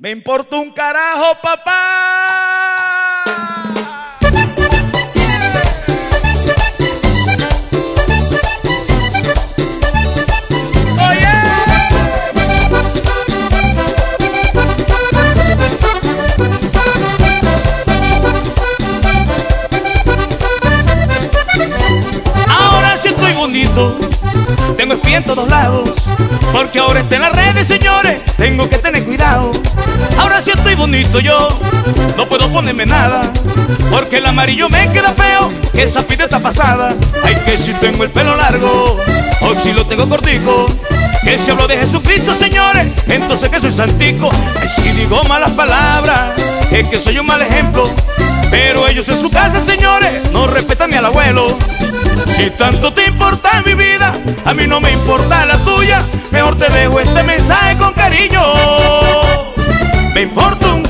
Me importa un carajo, papá. Ahora sí estoy bonito, tengo espía en todos lados, porque ahora está en las redes, señores, tengo que tener cuidado. Bonito yo, no puedo ponerme nada, porque el amarillo me queda feo, que esa está pasada. Ay, que si tengo el pelo largo, o si lo tengo cortico, que si hablo de Jesucristo, señores, entonces que soy santico. Ay, si digo malas palabras, es que soy un mal ejemplo. Pero ellos en su casa, señores, no respetan ni al abuelo. Si tanto te importa mi vida, a mí no me importa la tuya. Mejor te dejo este mensaje con cariño. Me importa un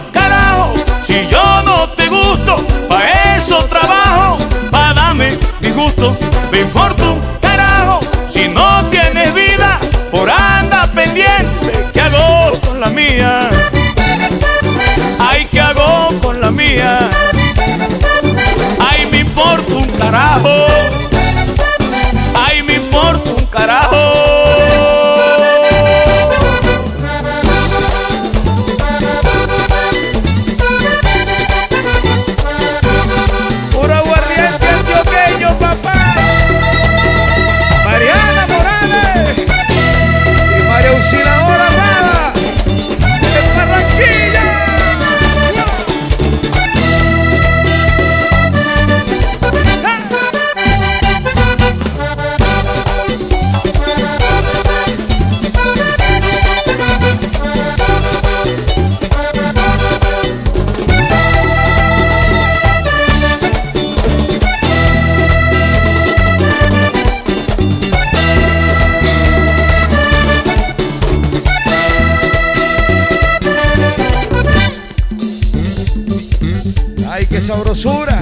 sabrosura.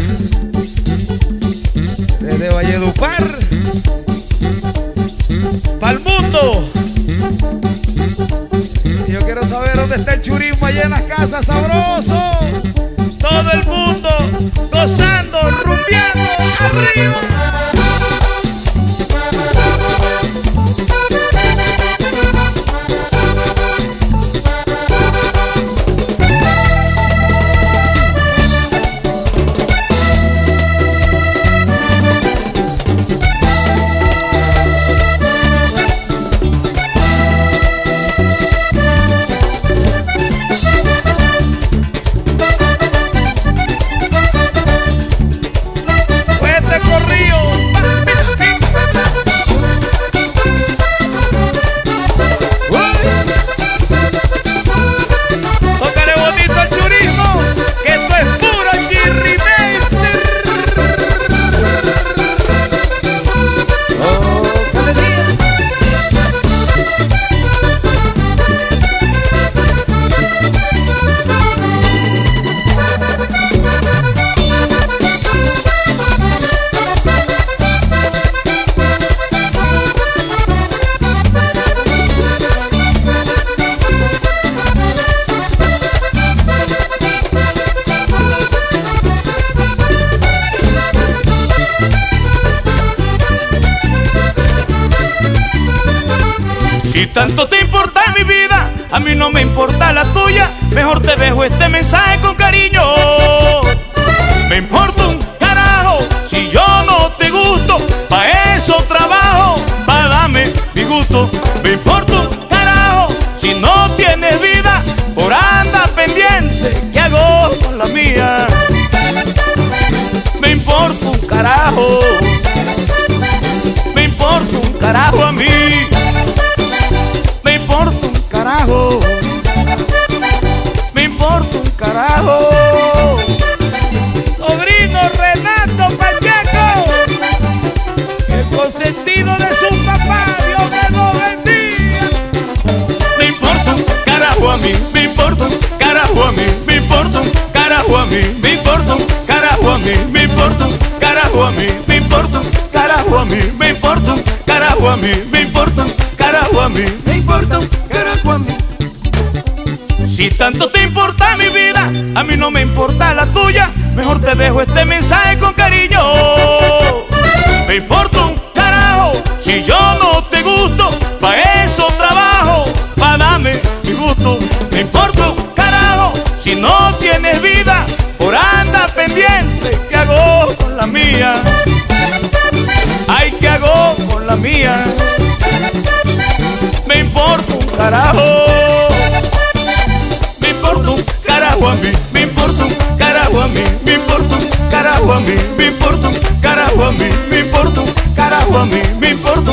Desde Valledupar. Pa'l mundo. Yo quiero saber dónde está el churismo allá en las casas, sabroso. Todo el mundo tanto te importa mi vida, a mí no me importa la tuya. Mejor te dejo este mensaje con cariño. Me importa un carajo si yo no te gusto. Pa' eso trabajo, pa' darme mi gusto. Me importa un carajo si no tienes vida. Por anda pendiente, ¿qué hago con la mía? Me importa un carajo. Me importa un carajo a mí. A mí. Me importa un carajo a mí. Me importa un carajo a mí. Si tanto te importa mi vida, a mí no me importa la tuya. Mejor te dejo este mensaje con cariño. Me importa un carajo si yo no te gusto, pa' eso trabajo, pa' darme mi gusto. Me importa un carajo si no tienes vida, por anda pendiente, ¿qué hago con la mía? Ay, ¿qué hago con la mía? Me importa un carajo. Me importa un carajo a mí, me importa un carajo a mí, me importa un carajo a mí, me importa un carajo a mí, me importa un carajo a mí, me importa